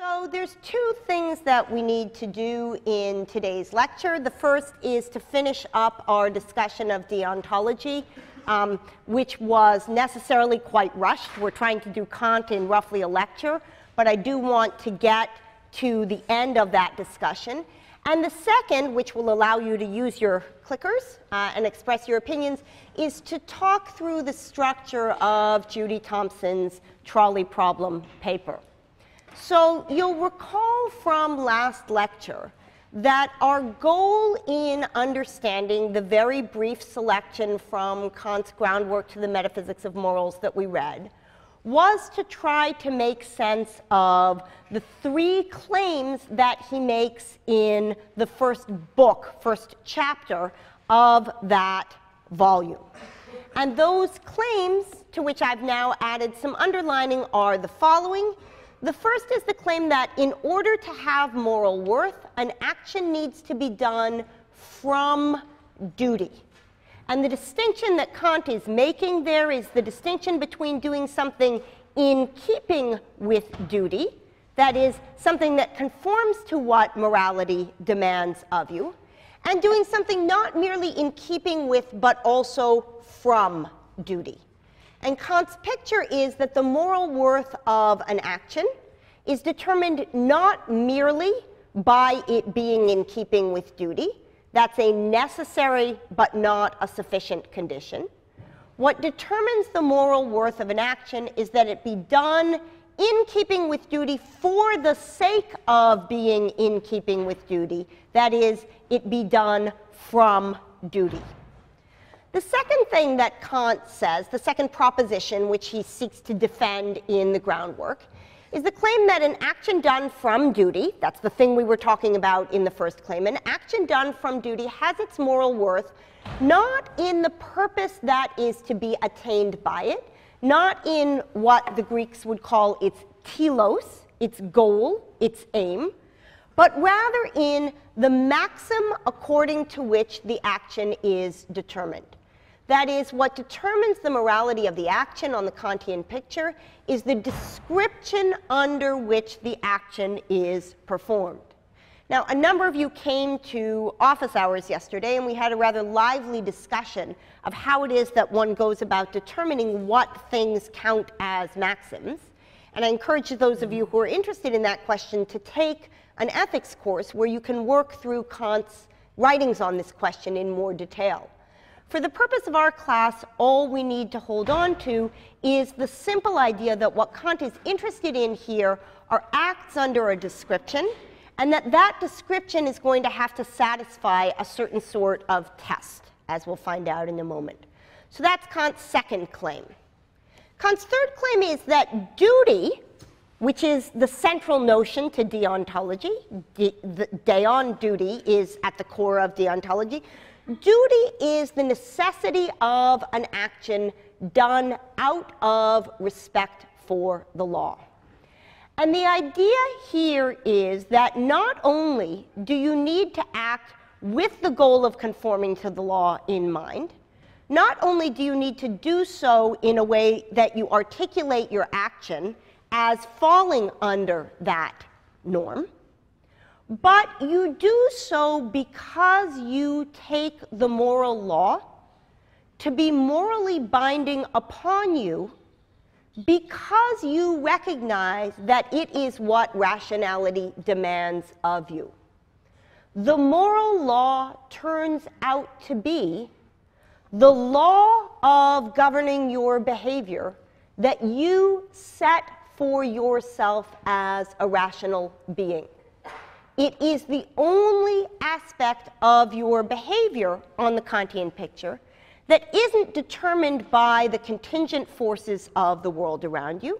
So there's two things that we need to do in today's lecture. The first is to finish up our discussion of deontology, um, which was necessarily quite rushed. We're trying to do Kant in roughly a lecture, but I do want to get to the end of that discussion. And the second, which will allow you to use your clickers uh, and express your opinions, is to talk through the structure of Judy Thomson's trolley problem paper. So you'll recall from last lecture that our goal in understanding the very brief selection from Kant's groundwork to the metaphysics of morals that we read was to try to make sense of the three claims that he makes in the first book, first chapter of that volume. And those claims, to which I've now added some underlining, are the following. The first is the claim that in order to have moral worth, an action needs to be done from duty. And the distinction that Kant is making there is the distinction between doing something in keeping with duty, that is, something that conforms to what morality demands of you, and doing something not merely in keeping with, but also from duty. And Kant's picture is that the moral worth of an action is determined not merely by it being in keeping with duty. That's a necessary but not a sufficient condition. What determines the moral worth of an action is that it be done in keeping with duty for the sake of being in keeping with duty. That is, it be done from duty. The second thing that Kant says, the second proposition which he seeks to defend in the groundwork, is the claim that an action done from duty, that's the thing we were talking about in the first claim, an action done from duty has its moral worth not in the purpose that is to be attained by it, not in what the Greeks would call its telos, its goal, its aim, but rather in the maxim according to which the action is determined. That is, what determines the morality of the action on the Kantian picture is the description under which the action is performed. Now, a number of you came to office hours yesterday, and we had a rather lively discussion of how it is that one goes about determining what things count as maxims. And I encourage those of you who are interested in that question to take an ethics course where you can work through Kant's writings on this question in more detail. For the purpose of our class, all we need to hold on to is the simple idea that what Kant is interested in here are acts under a description, and that that description is going to have to satisfy a certain sort of test, as we'll find out in a moment. So that's Kant's second claim. Kant's third claim is that duty, which is the central notion to deontology, de, the deon duty is at the core of deontology, Duty is the necessity of an action done out of respect for the law. And the idea here is that not only do you need to act with the goal of conforming to the law in mind, not only do you need to do so in a way that you articulate your action as falling under that norm, but you do so because you take the moral law to be morally binding upon you because you recognize that it is what rationality demands of you. The moral law turns out to be the law of governing your behavior that you set for yourself as a rational being. It is the only aspect of your behavior on the Kantian picture that isn't determined by the contingent forces of the world around you.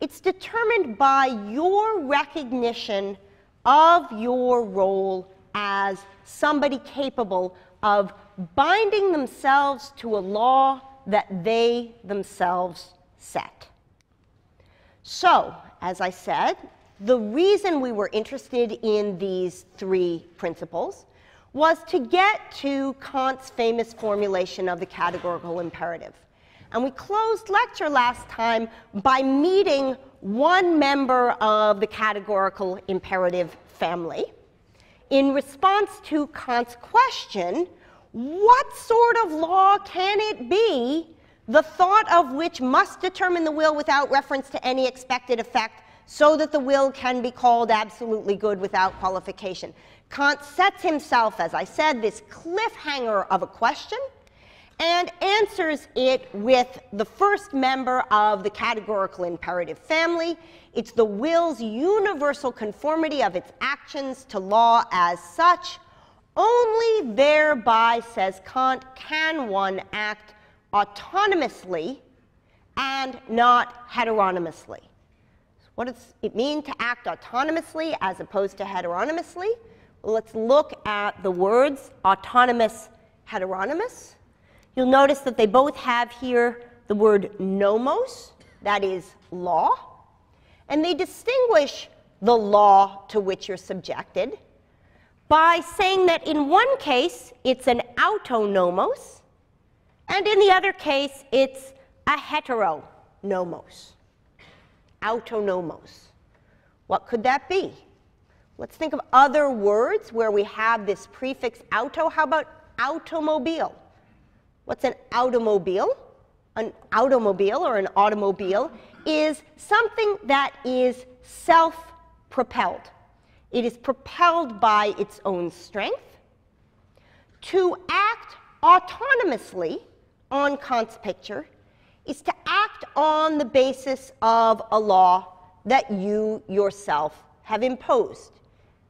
It's determined by your recognition of your role as somebody capable of binding themselves to a law that they themselves set. So, as I said, the reason we were interested in these three principles was to get to Kant's famous formulation of the categorical imperative. And we closed lecture last time by meeting one member of the categorical imperative family in response to Kant's question, what sort of law can it be, the thought of which must determine the will without reference to any expected effect, so that the will can be called absolutely good without qualification? Kant sets himself, as I said, this cliffhanger of a question and answers it with the first member of the categorical imperative family. It's the will's universal conformity of its actions to law as such. Only thereby, says Kant, can one act autonomously and not heteronomously. What does it mean to act autonomously as opposed to heteronomously? Well, let's look at the words autonomous, heteronomous. You'll notice that they both have here the word nomos, that is law, and they distinguish the law to which you're subjected by saying that in one case it's an autonomos, and in the other case it's a heteronomos. Autonomos. What could that be? Let's think of other words where we have this prefix auto. How about automobile? What's an automobile? An automobile or an automobile is something that is self propelled. It is propelled by its own strength. To act autonomously on Kant's picture is to act on the basis of a law that you yourself have imposed.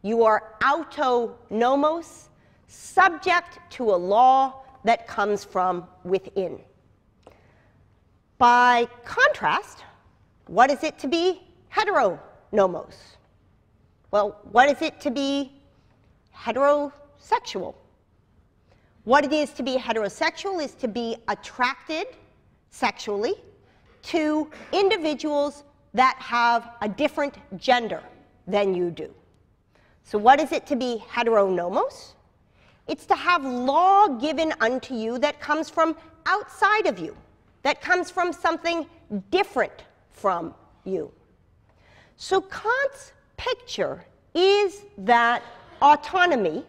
You are autonomos, subject to a law that comes from within. By contrast, what is it to be heteronomos? Well, what is it to be heterosexual? What it is to be heterosexual is to be attracted sexually to individuals that have a different gender than you do. So, what is it to be heteronomos? It's to have law given unto you that comes from outside of you, that comes from something different from you. So Kant's picture is that autonomy,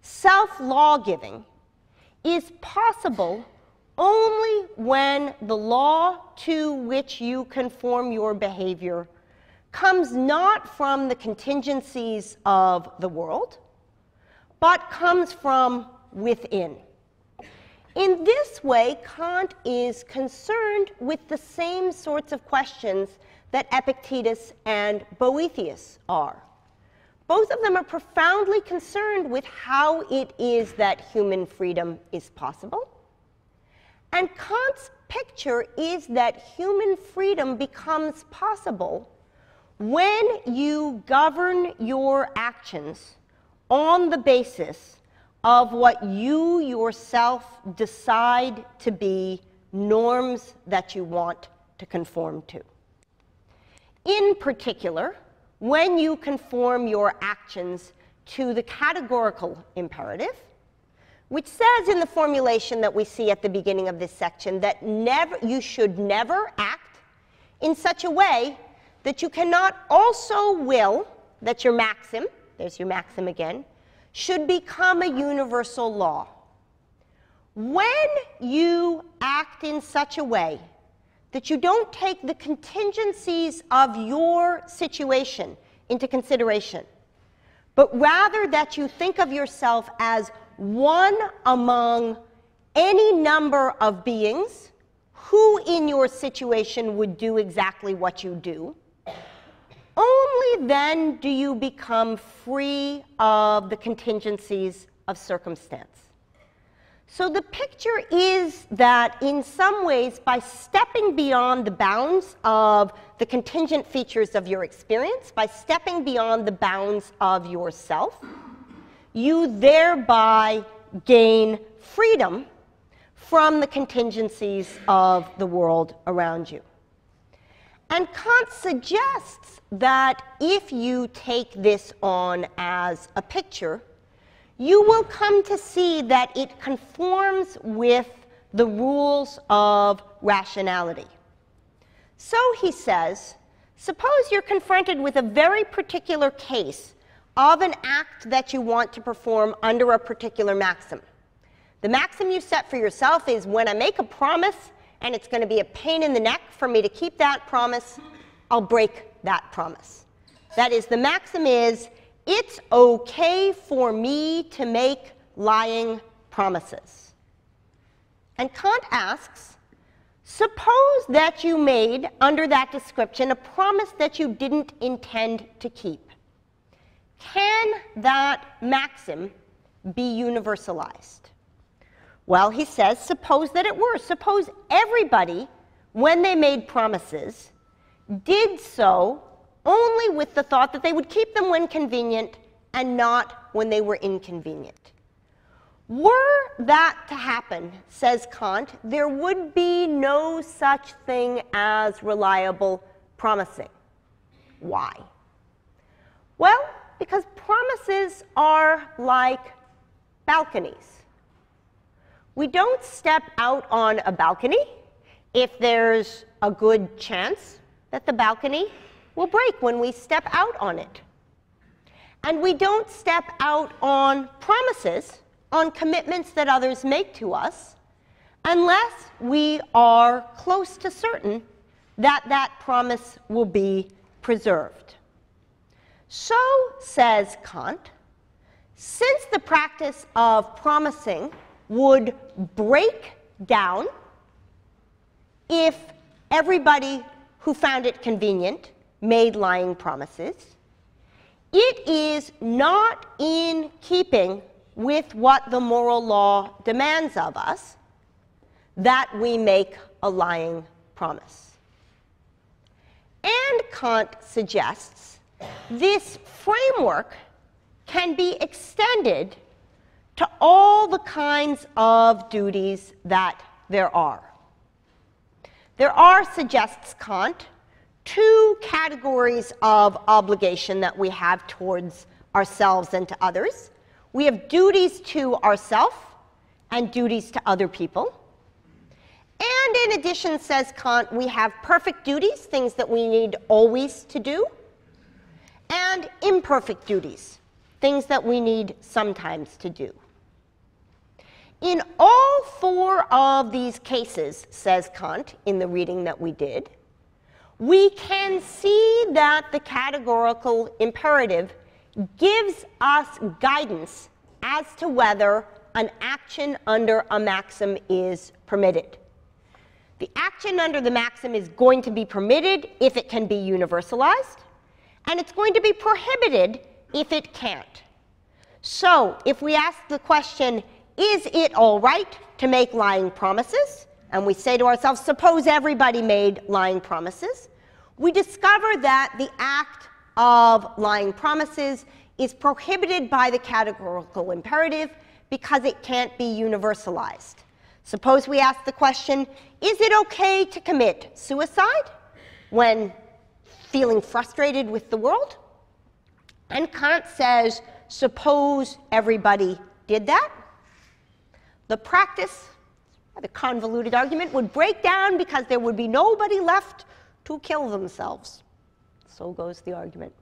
self law giving, is possible only when the law to which you conform your behavior comes not from the contingencies of the world but comes from within. In this way, Kant is concerned with the same sorts of questions that Epictetus and Boethius are. Both of them are profoundly concerned with how it is that human freedom is possible. And Kant's picture is that human freedom becomes possible when you govern your actions on the basis of what you yourself decide to be norms that you want to conform to. In particular, when you conform your actions to the categorical imperative, which says in the formulation that we see at the beginning of this section that never, you should never act in such a way that you cannot also will, that your maxim, there's your maxim again, should become a universal law. When you act in such a way that you don't take the contingencies of your situation into consideration, but rather that you think of yourself as one among any number of beings who in your situation would do exactly what you do, only then do you become free of the contingencies of circumstance. So the picture is that in some ways, by stepping beyond the bounds of the contingent features of your experience, by stepping beyond the bounds of yourself, you thereby gain freedom from the contingencies of the world around you. And Kant suggests that if you take this on as a picture, you will come to see that it conforms with the rules of rationality. So he says, suppose you're confronted with a very particular case of an act that you want to perform under a particular maxim. The maxim you set for yourself is when I make a promise and it's going to be a pain in the neck for me to keep that promise, I'll break that promise. That is, the maxim is it's okay for me to make lying promises. And Kant asks, suppose that you made, under that description, a promise that you didn't intend to keep. Can that maxim be universalized? Well, he says, suppose that it were. Suppose everybody, when they made promises, did so only with the thought that they would keep them when convenient and not when they were inconvenient. Were that to happen, says Kant, there would be no such thing as reliable promising. Why? Well, because promises are like balconies. We don't step out on a balcony if there's a good chance that the balcony will break when we step out on it. And we don't step out on promises, on commitments that others make to us, unless we are close to certain that that promise will be preserved. So, says Kant, since the practice of promising would break down if everybody who found it convenient made lying promises. It is not in keeping with what the moral law demands of us that we make a lying promise. And Kant suggests this framework can be extended to all the kinds of duties that there are. There are, suggests Kant, two categories of obligation that we have towards ourselves and to others. We have duties to ourselves and duties to other people. And in addition, says Kant, we have perfect duties, things that we need always to do, and imperfect duties, things that we need sometimes to do. In all four of these cases, says Kant, in the reading that we did, we can see that the categorical imperative gives us guidance as to whether an action under a maxim is permitted. The action under the maxim is going to be permitted if it can be universalized, and it's going to be prohibited if it can't. So, if we ask the question, is it all right to make lying promises? And we say to ourselves, suppose everybody made lying promises. We discover that the act of lying promises is prohibited by the categorical imperative because it can't be universalized. Suppose we ask the question, is it okay to commit suicide when feeling frustrated with the world? And Kant says, suppose everybody did that the practice, the convoluted argument, would break down because there would be nobody left to kill themselves. So goes the argument.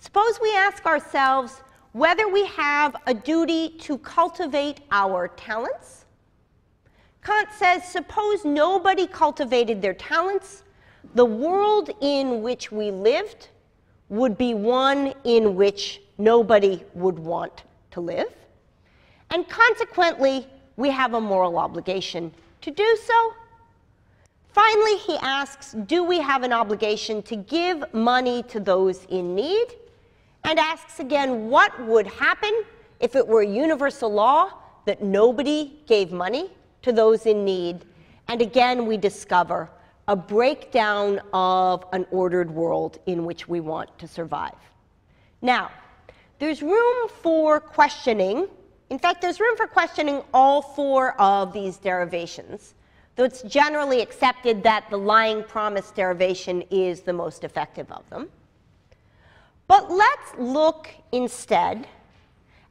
Suppose we ask ourselves whether we have a duty to cultivate our talents. Kant says, suppose nobody cultivated their talents, the world in which we lived would be one in which nobody would want to live. And consequently, we have a moral obligation to do so. Finally, he asks, do we have an obligation to give money to those in need? And asks again, what would happen if it were a universal law that nobody gave money to those in need? And again, we discover a breakdown of an ordered world in which we want to survive. Now, there's room for questioning in fact, there's room for questioning all four of these derivations, though it's generally accepted that the lying promise derivation is the most effective of them. But let's look instead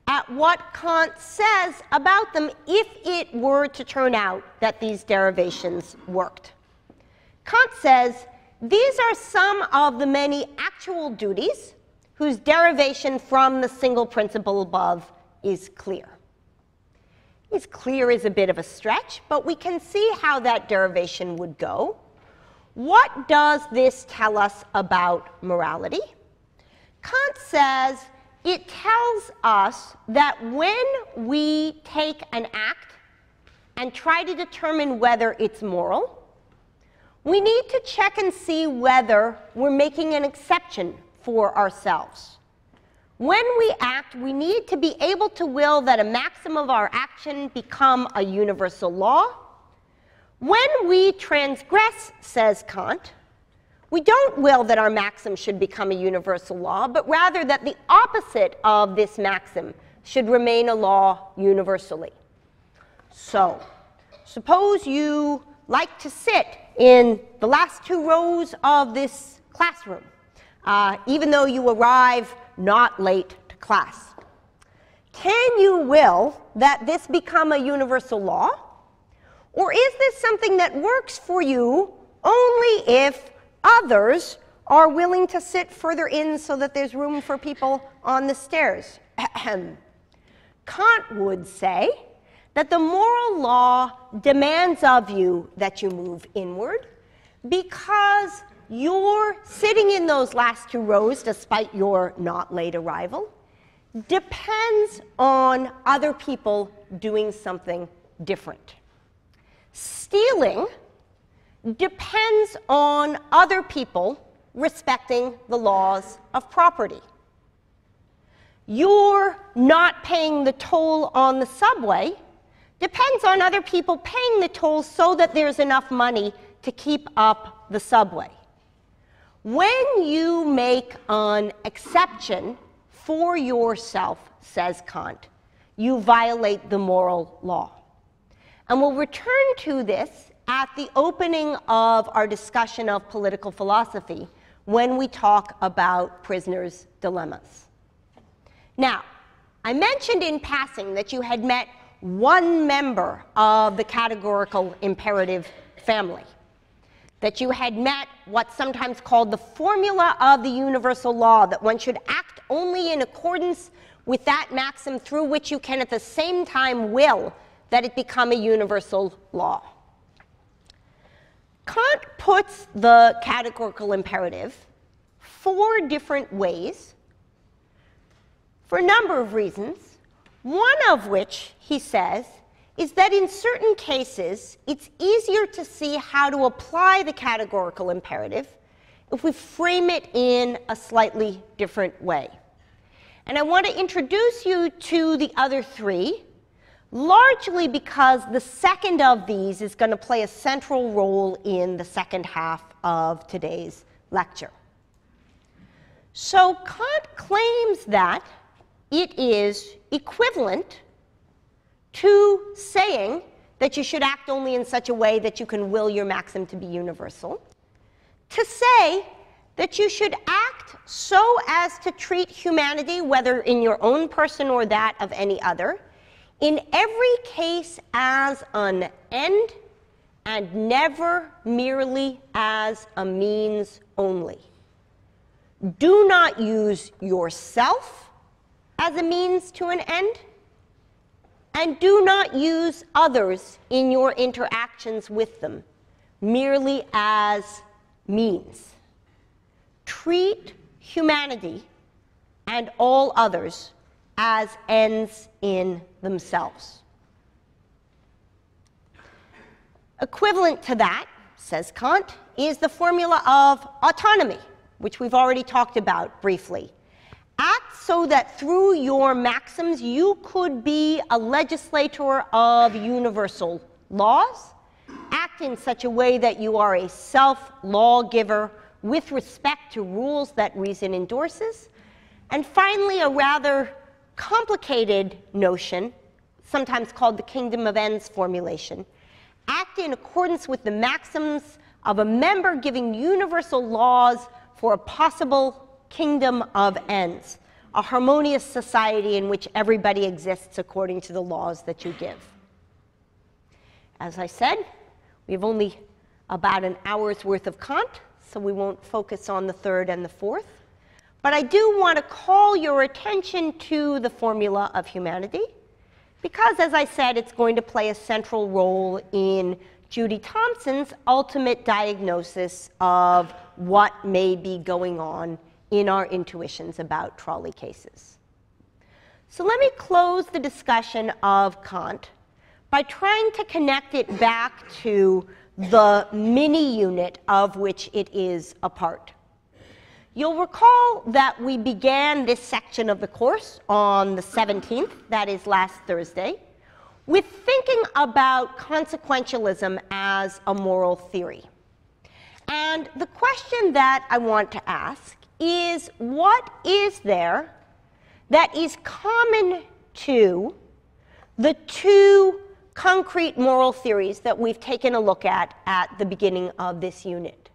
at what Kant says about them if it were to turn out that these derivations worked. Kant says these are some of the many actual duties whose derivation from the single principle above is clear. Is clear is a bit of a stretch, but we can see how that derivation would go. What does this tell us about morality? Kant says it tells us that when we take an act and try to determine whether it's moral, we need to check and see whether we're making an exception for ourselves. When we act, we need to be able to will that a maxim of our action become a universal law. When we transgress, says Kant, we don't will that our maxim should become a universal law, but rather that the opposite of this maxim should remain a law universally. So, suppose you like to sit in the last two rows of this classroom, uh, even though you arrive not late to class. Can you will that this become a universal law? Or is this something that works for you only if others are willing to sit further in so that there's room for people on the stairs? Kant would say that the moral law demands of you that you move inward because you're sitting in those last two rows despite your not late arrival depends on other people doing something different. Stealing depends on other people respecting the laws of property. You're not paying the toll on the subway depends on other people paying the toll so that there's enough money to keep up the subway. When you make an exception for yourself, says Kant, you violate the moral law. And we'll return to this at the opening of our discussion of political philosophy when we talk about prisoners' dilemmas. Now, I mentioned in passing that you had met one member of the categorical imperative family, that you had met what's sometimes called the formula of the universal law, that one should act only in accordance with that maxim through which you can at the same time will that it become a universal law. Kant puts the categorical imperative four different ways for a number of reasons one of which, he says, is that in certain cases, it's easier to see how to apply the categorical imperative if we frame it in a slightly different way. And I want to introduce you to the other three, largely because the second of these is going to play a central role in the second half of today's lecture. So Kant claims that it is equivalent to saying that you should act only in such a way that you can will your maxim to be universal, to say that you should act so as to treat humanity, whether in your own person or that of any other, in every case as an end and never merely as a means only. Do not use yourself as a means to an end. And do not use others in your interactions with them merely as means. Treat humanity and all others as ends in themselves. Equivalent to that, says Kant, is the formula of autonomy, which we've already talked about briefly. Act so that through your maxims you could be a legislator of universal laws. Act in such a way that you are a self lawgiver with respect to rules that reason endorses. And finally, a rather complicated notion, sometimes called the kingdom of ends formulation. Act in accordance with the maxims of a member giving universal laws for a possible kingdom of ends. a harmonious society in which everybody exists according to the laws that you give. As I said, we have only about an hour's worth of Kant, so we won't focus on the third and the fourth. But I do want to call your attention to the formula of humanity, because as I said, it's going to play a central role in Judy Thomson's ultimate diagnosis of what may be going on in our intuitions about trolley cases. So let me close the discussion of Kant by trying to connect it back to the mini unit of which it is a part. You'll recall that we began this section of the course on the 17th, that is last Thursday, with thinking about consequentialism as a moral theory. And the question that I want to ask is what is there that is common to the two concrete moral theories that we've taken a look at at the beginning of this unit?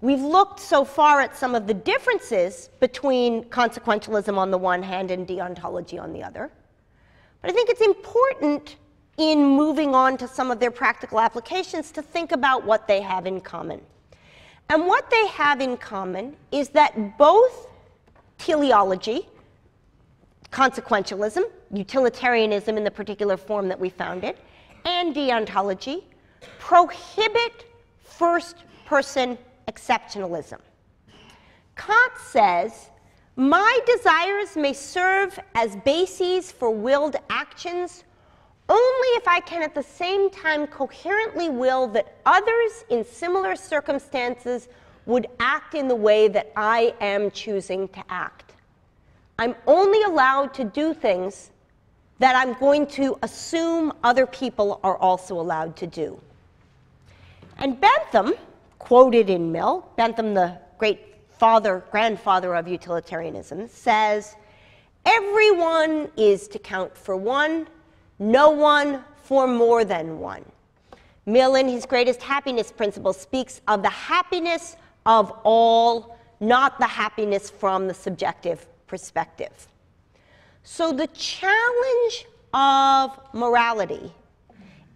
We've looked so far at some of the differences between consequentialism on the one hand and deontology on the other. But I think it's important in moving on to some of their practical applications to think about what they have in common. And what they have in common is that both teleology, consequentialism, utilitarianism in the particular form that we found it, and deontology prohibit first person exceptionalism. Kant says, My desires may serve as bases for willed actions only if I can at the same time coherently will that others in similar circumstances would act in the way that I am choosing to act. I'm only allowed to do things that I'm going to assume other people are also allowed to do. And Bentham, quoted in Mill, Bentham, the great father, grandfather of utilitarianism, says, Everyone is to count for one, no one for more than one. Mill, in his greatest happiness principle, speaks of the happiness of all, not the happiness from the subjective perspective. So the challenge of morality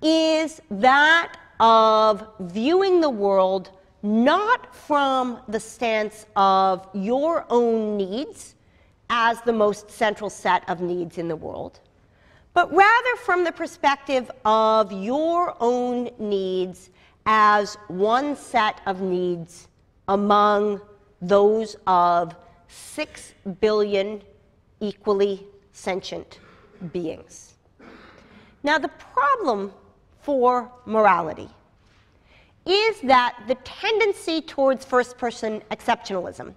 is that of viewing the world not from the stance of your own needs as the most central set of needs in the world, but rather from the perspective of your own needs as one set of needs among those of six billion equally sentient beings. Now, the problem for morality is that the tendency towards first person exceptionalism,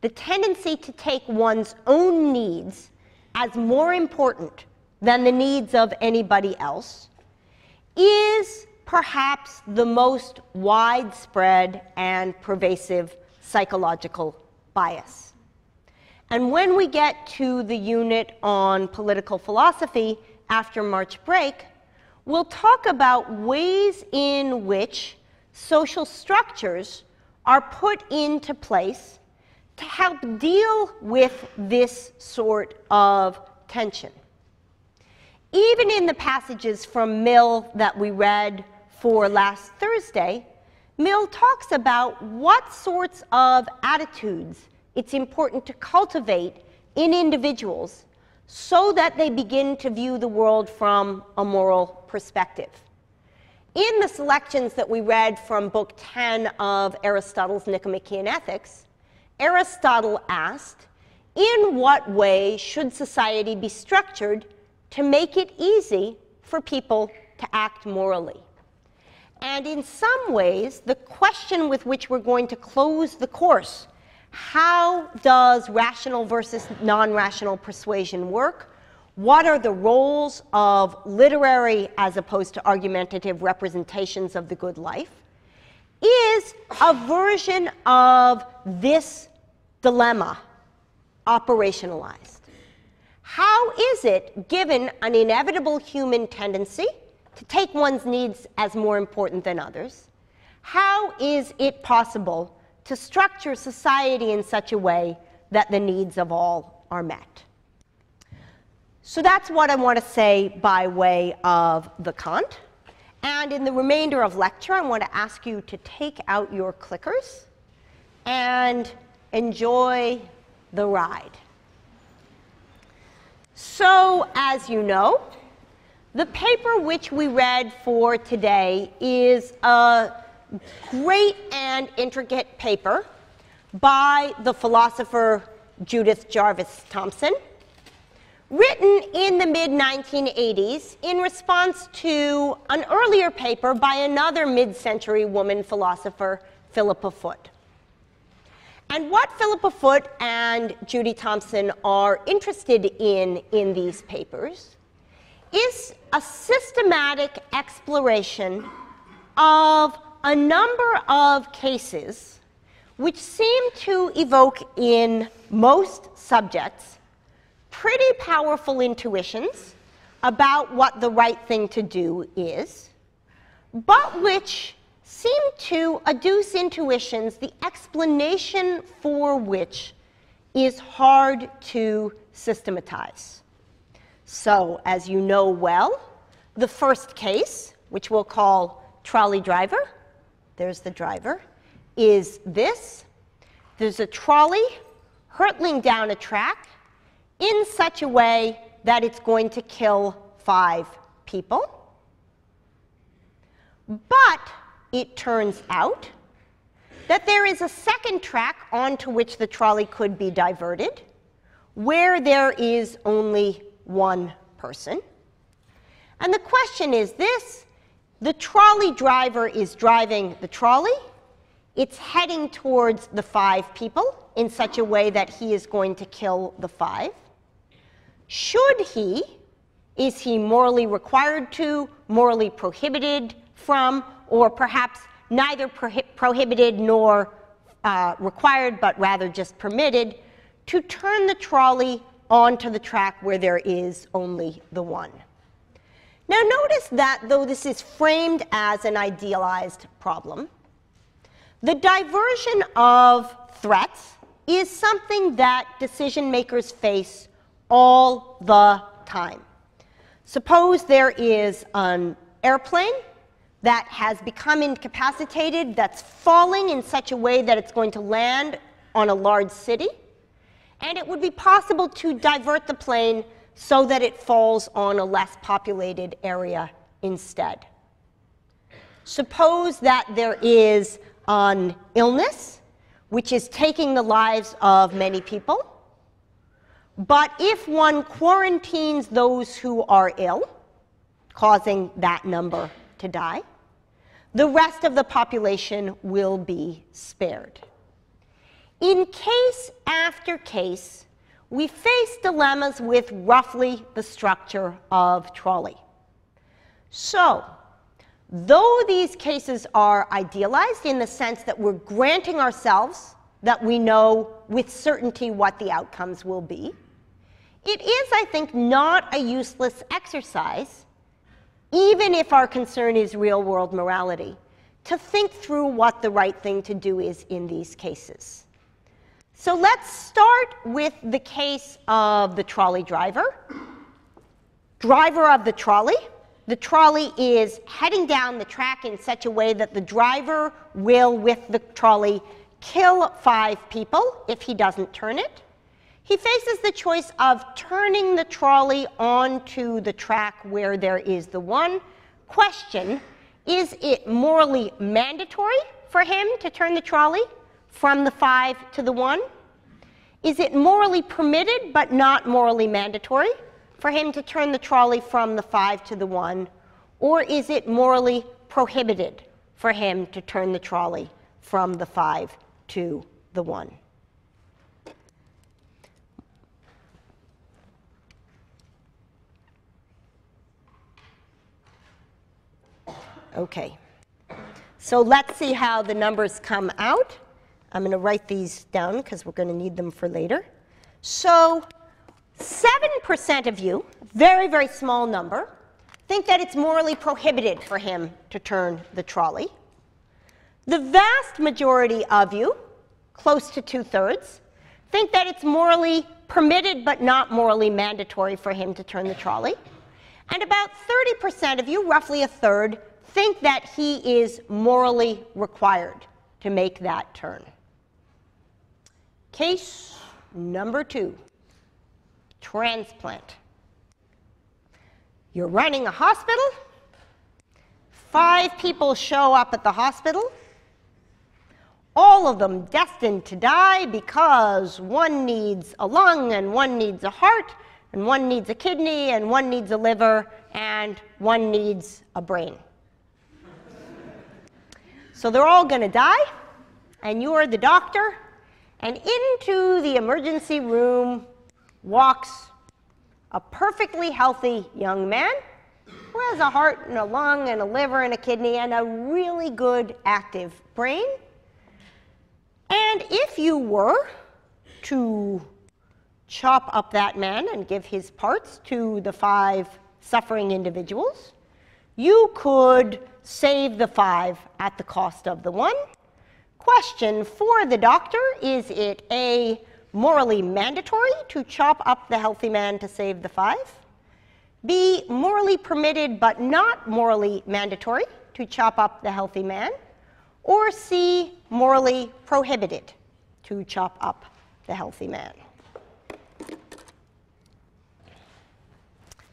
the tendency to take one's own needs as more important than the needs of anybody else, is perhaps the most widespread and pervasive psychological bias. And when we get to the unit on political philosophy after March break, we'll talk about ways in which social structures are put into place to help deal with this sort of tension. Even in the passages from Mill that we read for last Thursday, Mill talks about what sorts of attitudes it's important to cultivate in individuals so that they begin to view the world from a moral perspective. In the selections that we read from Book 10 of Aristotle's Nicomachean Ethics, Aristotle asked, In what way should society be structured to make it easy for people to act morally. And in some ways, the question with which we're going to close the course how does rational versus non rational persuasion work? What are the roles of literary as opposed to argumentative representations of the good life? Is a version of this dilemma operationalized. How is it, given an inevitable human tendency to take one's needs as more important than others, how is it possible to structure society in such a way that the needs of all are met. So that's what I want to say by way of the Kant. And in the remainder of lecture, I want to ask you to take out your clickers and enjoy the ride. So, as you know, the paper which we read for today is a great and intricate paper by the philosopher Judith Jarvis Thomson, written in the mid 1980s in response to an earlier paper by another mid century woman philosopher, Philippa Foot. And what Philippa Foot and Judy Thomson are interested in in these papers is a systematic exploration of a number of cases which seem to evoke in most subjects pretty powerful intuitions about what the right thing to do is, but which seem to adduce intuitions, the explanation for which is hard to systematize. So, as you know well, the first case, which we'll call trolley driver, there's the driver, is this. There's a trolley hurtling down a track in such a way that it's going to kill five people. But it turns out that there is a second track onto which the trolley could be diverted, where there is only one person. And the question is this the trolley driver is driving the trolley, it's heading towards the five people in such a way that he is going to kill the five. Should he, is he morally required to, morally prohibited from, or perhaps neither prohi prohibited nor uh, required, but rather just permitted, to turn the trolley onto the track where there is only the one. Now, notice that though this is framed as an idealized problem, the diversion of threats is something that decision makers face all the time. Suppose there is an airplane that has become incapacitated, that's falling in such a way that it's going to land on a large city and it would be possible to divert the plane so that it falls on a less populated area instead. Suppose that there is an illness which is taking the lives of many people, but if one quarantines those who are ill, causing that number to die, the rest of the population will be spared. In case after case, we face dilemmas with roughly the structure of trolley. So, though these cases are idealized in the sense that we're granting ourselves that we know with certainty what the outcomes will be, it is, I think, not a useless exercise, even if our concern is real world morality, to think through what the right thing to do is in these cases. So let's start with the case of the trolley driver. Driver of the trolley. The trolley is heading down the track in such a way that the driver will, with the trolley, kill five people if he doesn't turn it. He faces the choice of turning the trolley onto the track where there is the one. Question Is it morally mandatory for him to turn the trolley? from the 5 to the 1? Is it morally permitted but not morally mandatory for him to turn the trolley from the 5 to the 1? Or is it morally prohibited for him to turn the trolley from the 5 to the 1? Okay. So let's see how the numbers come out. I'm going to write these down because we're going to need them for later. So 7% of you, very, very small number, think that it's morally prohibited for him to turn the trolley. The vast majority of you, close to two thirds, think that it's morally permitted but not morally mandatory for him to turn the trolley. And about 30% of you, roughly a third, think that he is morally required to make that turn. Case number two transplant. You're running a hospital. Five people show up at the hospital. All of them destined to die because one needs a lung and one needs a heart and one needs a kidney and one needs a liver and one needs a brain. So they're all going to die and you're the doctor and into the emergency room walks a perfectly healthy young man who has a heart and a lung and a liver and a kidney and a really good active brain. And if you were to chop up that man and give his parts to the five suffering individuals, you could save the five at the cost of the one. Question for the doctor is it A, morally mandatory to chop up the healthy man to save the five? B, morally permitted but not morally mandatory to chop up the healthy man? Or C, morally prohibited to chop up the healthy man?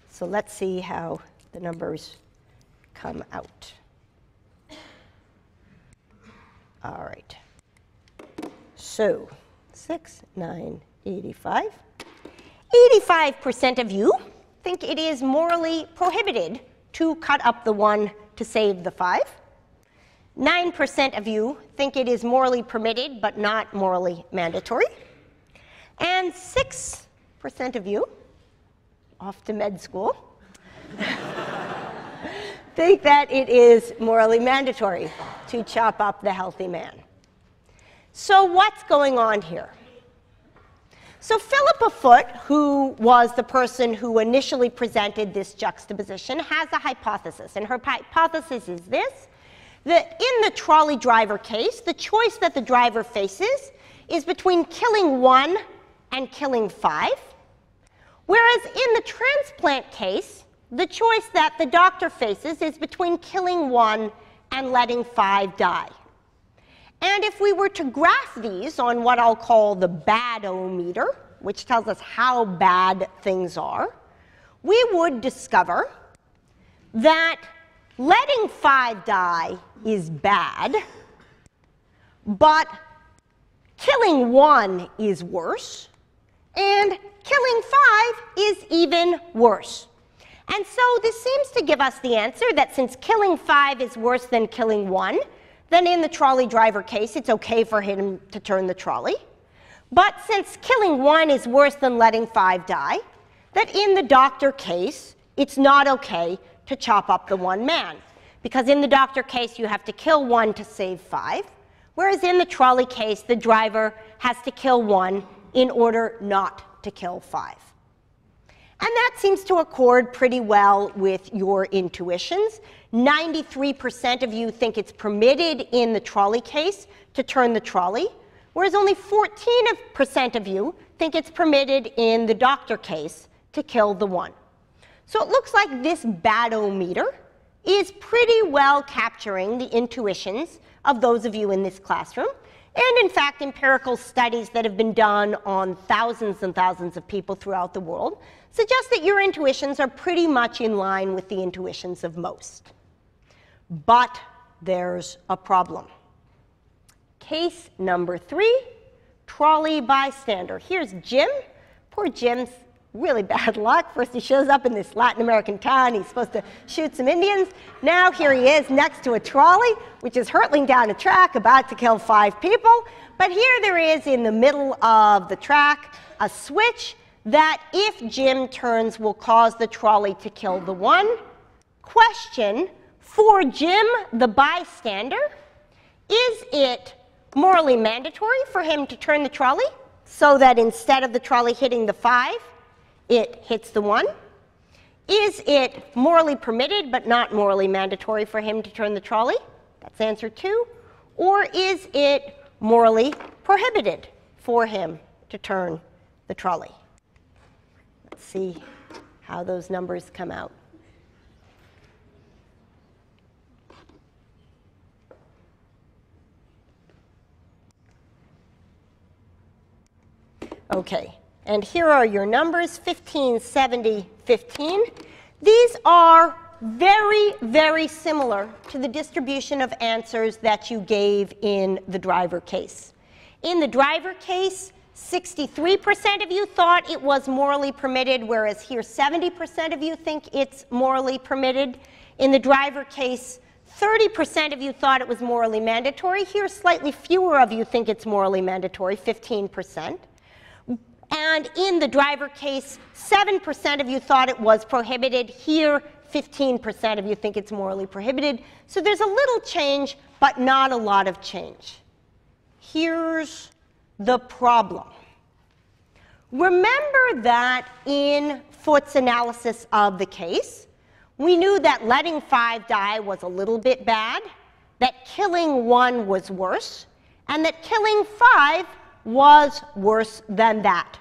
So let's see how the numbers come out. All right. So, 6, 9, 85. 85% of you think it is morally prohibited to cut up the one to save the five. 9% of you think it is morally permitted but not morally mandatory. And 6% of you, off to med school, think that it is morally mandatory to chop up the healthy man. So, what's going on here? So, Philippa Foot, who was the person who initially presented this juxtaposition, has a hypothesis. And her hypothesis is this that in the trolley driver case, the choice that the driver faces is between killing one and killing five. Whereas in the transplant case, the choice that the doctor faces is between killing one and letting five die. And if we were to graph these on what I'll call the badometer, which tells us how bad things are, we would discover that letting five die is bad, but killing one is worse, and killing five is even worse. And so this seems to give us the answer that since killing five is worse than killing one, then in the trolley driver case, it's okay for him to turn the trolley. But since killing one is worse than letting five die, that in the doctor case, it's not okay to chop up the one man. Because in the doctor case, you have to kill one to save five, whereas in the trolley case, the driver has to kill one in order not to kill five. And that seems to accord pretty well with your intuitions. 93% of you think it's permitted in the trolley case to turn the trolley, whereas only 14% of you think it's permitted in the doctor case to kill the one. So it looks like this badometer is pretty well capturing the intuitions of those of you in this classroom. And in fact, empirical studies that have been done on thousands and thousands of people throughout the world suggest that your intuitions are pretty much in line with the intuitions of most. But there's a problem. Case number three trolley bystander. Here's Jim. Poor Jim's really bad luck. First, he shows up in this Latin American town. He's supposed to shoot some Indians. Now, here he is next to a trolley, which is hurtling down a track, about to kill five people. But here there is in the middle of the track a switch that, if Jim turns, will cause the trolley to kill the one. Question for Jim, the bystander, is it morally mandatory for him to turn the trolley so that instead of the trolley hitting the five, it hits the one? Is it morally permitted but not morally mandatory for him to turn the trolley? That's answer two. Or is it morally prohibited for him to turn the trolley? Let's see how those numbers come out. Okay, and here are your numbers 15, 70, 15. These are very, very similar to the distribution of answers that you gave in the driver case. In the driver case, 63% of you thought it was morally permitted, whereas here 70% of you think it's morally permitted. In the driver case, 30% of you thought it was morally mandatory. Here, slightly fewer of you think it's morally mandatory, 15%. And in the driver case, 7% of you thought it was prohibited. Here, 15% of you think it's morally prohibited. So there's a little change, but not a lot of change. Here's the problem. Remember that in Foot's analysis of the case, we knew that letting five die was a little bit bad, that killing one was worse, and that killing five was worse than that.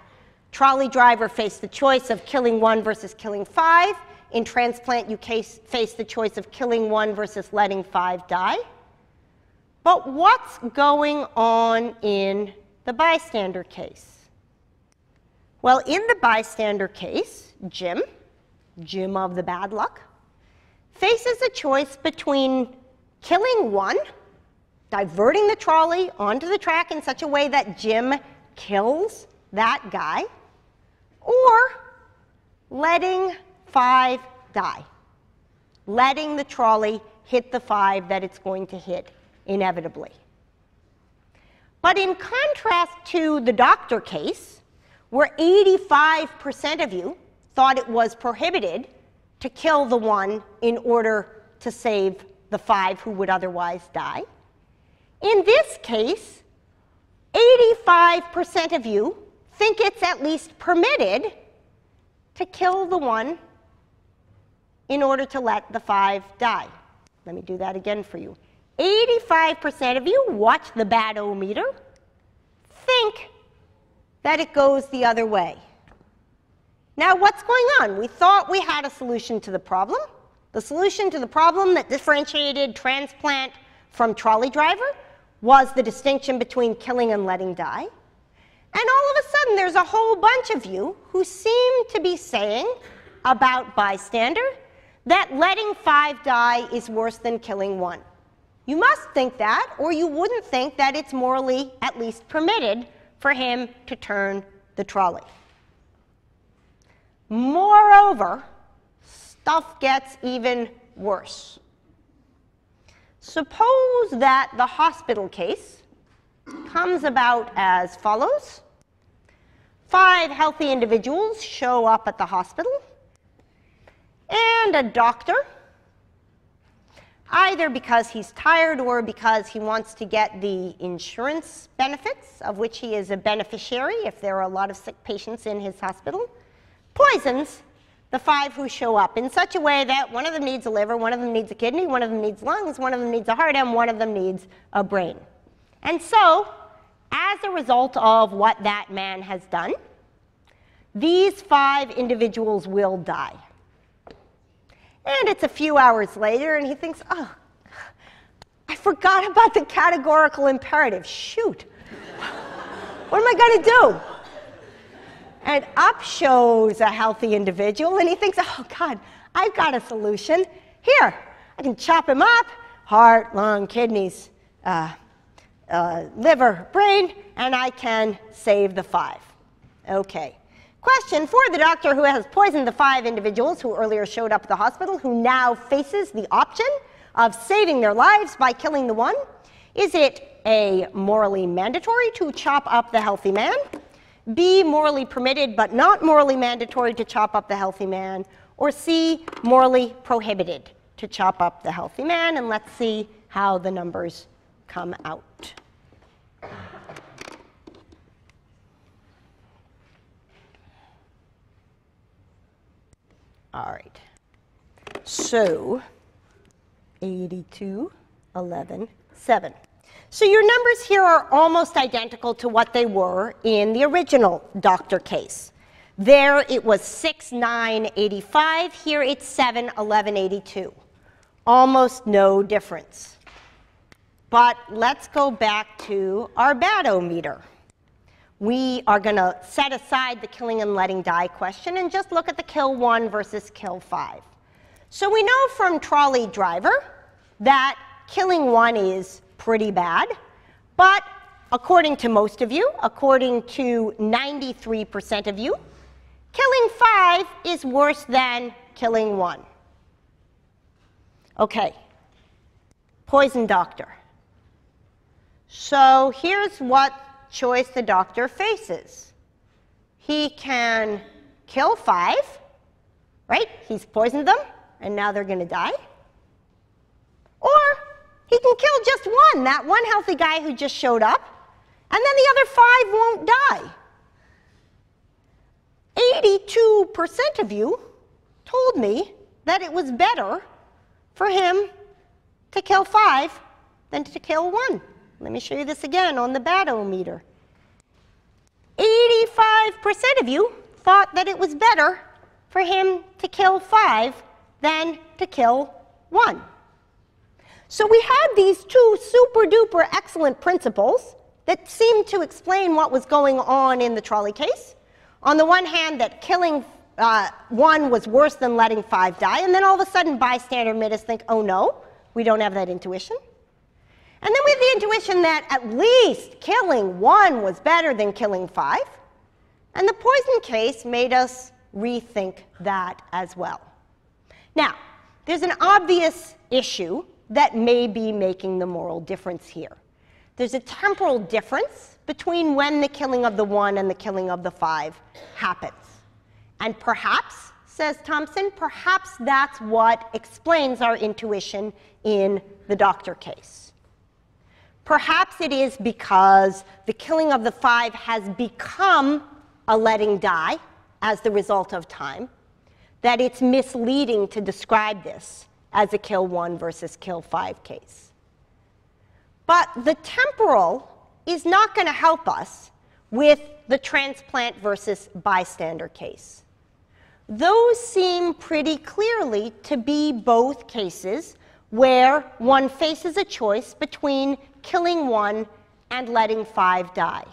Trolley driver faced the choice of killing one versus killing five. In transplant, you case, face the choice of killing one versus letting five die. But what's going on in the bystander case? Well, in the bystander case, Jim, Jim of the bad luck, faces a choice between killing one diverting the trolley onto the track in such a way that Jim kills that guy, or letting five die, letting the trolley hit the five that it's going to hit inevitably. But in contrast to the doctor case, where 85% of you thought it was prohibited to kill the one in order to save the five who would otherwise die, in this case, 85% of you think it's at least permitted to kill the one in order to let the five die. Let me do that again for you. 85% of you watch the bad o meter, think that it goes the other way. Now, what's going on? We thought we had a solution to the problem. The solution to the problem that differentiated transplant from trolley driver was the distinction between killing and letting die. And all of a sudden, there's a whole bunch of you who seem to be saying about bystander that letting five die is worse than killing one. You must think that, or you wouldn't think that it's morally at least permitted for him to turn the trolley. Moreover, stuff gets even worse. Suppose that the hospital case comes about as follows. Five healthy individuals show up at the hospital, and a doctor, either because he's tired or because he wants to get the insurance benefits, of which he is a beneficiary if there are a lot of sick patients in his hospital, poisons the five who show up in such a way that one of them needs a liver, one of them needs a kidney, one of them needs lungs, one of them needs a heart, and one of them needs a brain. And so, as a result of what that man has done, these five individuals will die. And it's a few hours later, and he thinks, oh, I forgot about the categorical imperative. Shoot. what am I going to do? And up shows a healthy individual, and he thinks, oh, God, I've got a solution. Here, I can chop him up heart, lung, kidneys, uh, uh, liver, brain, and I can save the five. Okay. Question for the doctor who has poisoned the five individuals who earlier showed up at the hospital, who now faces the option of saving their lives by killing the one. Is it A, morally mandatory to chop up the healthy man? B, morally permitted but not morally mandatory to chop up the healthy man, or C, morally prohibited to chop up the healthy man, and let's see how the numbers come out. All right. So, 82, 11, 7. So your numbers here are almost identical to what they were in the original doctor case. There it was 6, 9, 85. Here it's 7, 11, 82. Almost no difference. But let's go back to our badometer. We are going to set aside the killing and letting die question and just look at the kill 1 versus kill 5. So we know from trolley driver that killing 1 is pretty bad, but according to most of you, according to 93% of you, killing 5 is worse than killing 1. Okay, poison doctor. So here's what choice the doctor faces. He can kill five, right? He's poisoned them, and now they're going to die. Or he can kill just one, that one healthy guy who just showed up, and then the other five won't die. 82% of you told me that it was better for him to kill five than to kill one. Let me show you this again on the badometer. 85% of you thought that it was better for him to kill five than to kill one. So we had these two super duper excellent principles that seemed to explain what was going on in the trolley case. On the one hand, that killing uh, one was worse than letting five die, and then all of a sudden bystander made us think, oh no, we don't have that intuition. And then we have the intuition that at least killing one was better than killing five. And the poison case made us rethink that as well. Now, there's an obvious issue that may be making the moral difference here. There's a temporal difference between when the killing of the one and the killing of the five happens. And perhaps, says Thomson, perhaps that's what explains our intuition in the doctor case. Perhaps it is because the killing of the five has become a letting die as the result of time, that it's misleading to describe this as a kill one versus kill five case. But the temporal is not going to help us with the transplant versus bystander case. Those seem pretty clearly to be both cases where one faces a choice between killing one and letting five die.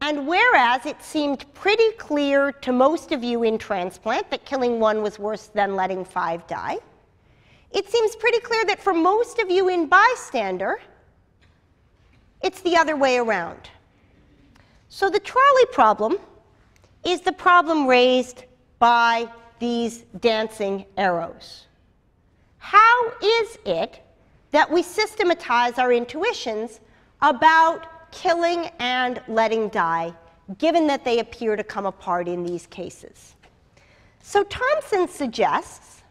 And whereas it seemed pretty clear to most of you in transplant that killing one was worse than letting five die, it seems pretty clear that for most of you in bystander, it's the other way around. So the trolley problem is the problem raised by these dancing arrows. How is it that we systematize our intuitions about killing and letting die, given that they appear to come apart in these cases. So Thomson suggests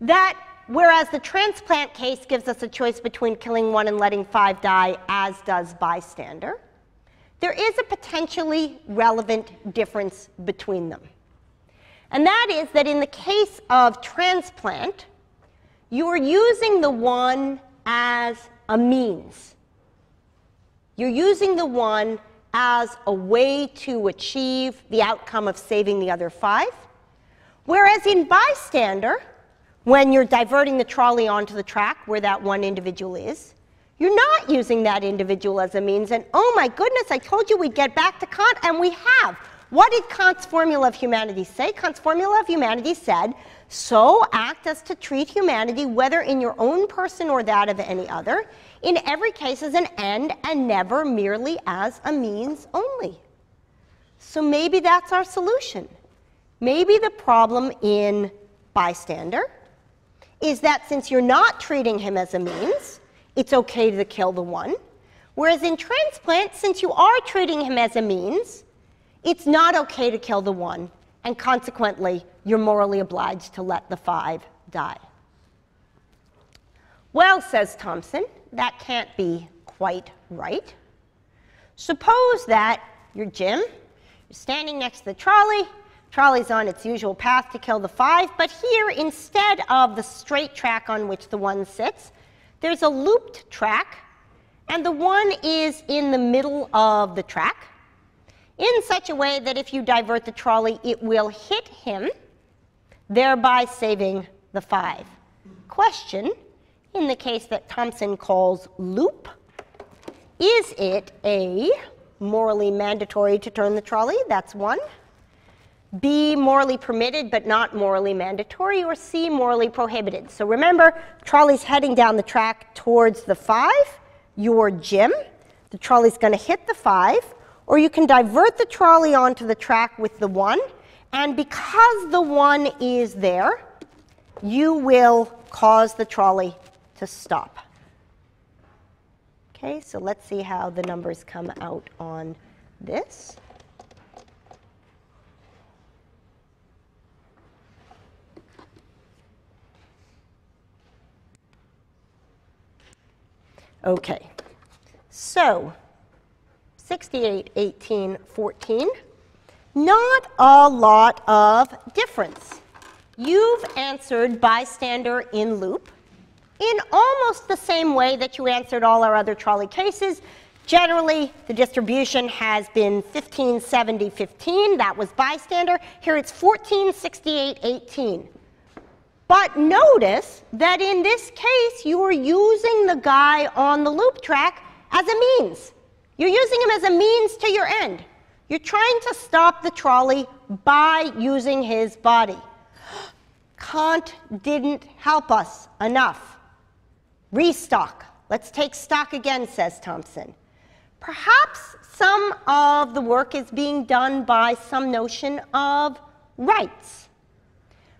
that whereas the transplant case gives us a choice between killing one and letting five die, as does bystander, there is a potentially relevant difference between them. And that is that in the case of transplant, you're using the one as a means. You're using the one as a way to achieve the outcome of saving the other five. Whereas in bystander, when you're diverting the trolley onto the track where that one individual is, you're not using that individual as a means. And oh my goodness, I told you we'd get back to Kant, and we have. What did Kant's formula of humanity say? Kant's formula of humanity said so act as to treat humanity, whether in your own person or that of any other, in every case as an end and never merely as a means only. So maybe that's our solution. Maybe the problem in bystander is that since you're not treating him as a means, it's okay to kill the one. Whereas in transplant, since you are treating him as a means, it's not okay to kill the one, and consequently, you're morally obliged to let the five die. Well, says Thomson, that can't be quite right. Suppose that you're Jim, you're standing next to the trolley, trolley's on its usual path to kill the five, but here, instead of the straight track on which the one sits, there's a looped track, and the one is in the middle of the track. In such a way that if you divert the trolley, it will hit him, thereby saving the 5. Question, in the case that Thomson calls loop, is it A, morally mandatory to turn the trolley? That's one. B, morally permitted but not morally mandatory, or C, morally prohibited. So remember, trolley's heading down the track towards the 5, your Jim. The trolley's going to hit the 5, or you can divert the trolley onto the track with the 1, and because the 1 is there, you will cause the trolley to stop. Okay, so let's see how the numbers come out on this. Okay, so 68, 18, 14, not a lot of difference. You've answered bystander in loop in almost the same way that you answered all our other trolley cases. Generally, the distribution has been 15, 70, 15. That was bystander. Here it's 14, 68, 18. But notice that in this case, you are using the guy on the loop track as a means. You're using him as a means to your end. You're trying to stop the trolley by using his body. Kant didn't help us enough. Restock. Let's take stock again, says Thomson. Perhaps some of the work is being done by some notion of rights.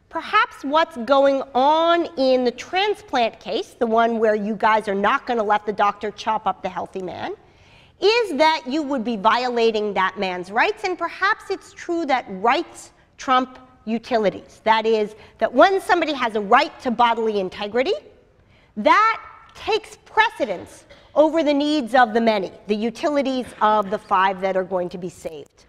Perhaps what's going on in the transplant case, the one where you guys are not going to let the doctor chop up the healthy man, is that you would be violating that man's rights, and perhaps it's true that rights trump utilities. That is, that when somebody has a right to bodily integrity, that takes precedence over the needs of the many, the utilities of the five that are going to be saved.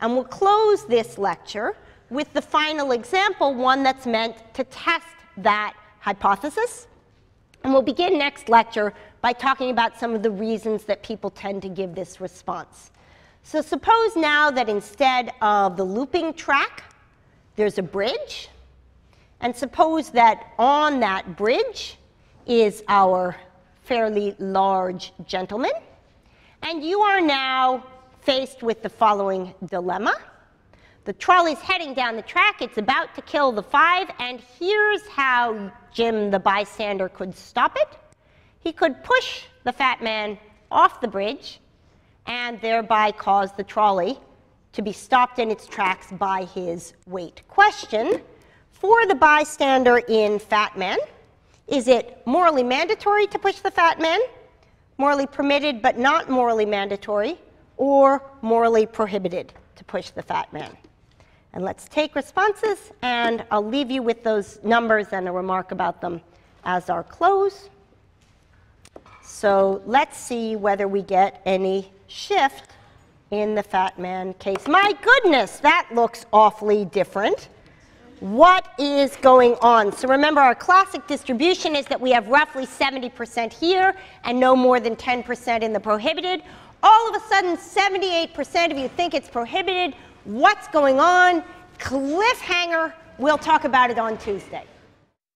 And we'll close this lecture with the final example, one that's meant to test that hypothesis. And we'll begin next lecture by talking about some of the reasons that people tend to give this response. So suppose now that instead of the looping track, there's a bridge. And suppose that on that bridge is our fairly large gentleman. And you are now faced with the following dilemma. The trolley's heading down the track, it's about to kill the five, and here's how Jim the bystander could stop it. He could push the fat man off the bridge and thereby cause the trolley to be stopped in its tracks by his weight. Question for the bystander in Fat Man is it morally mandatory to push the fat man, morally permitted but not morally mandatory, or morally prohibited to push the fat man? And let's take responses, and I'll leave you with those numbers and a remark about them as our close. So let's see whether we get any shift in the fat man case. My goodness, that looks awfully different what is going on. So remember, our classic distribution is that we have roughly 70% here and no more than 10% in the prohibited. All of a sudden, 78% of you think it's prohibited. What's going on? Cliffhanger. We'll talk about it on Tuesday.